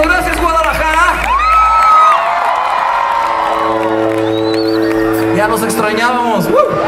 Gracias Guadalajara! Ya nos extrañábamos. ¡Woo!